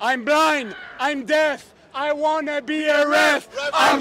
I'm blind. I'm deaf. I wanna be a ref. I'm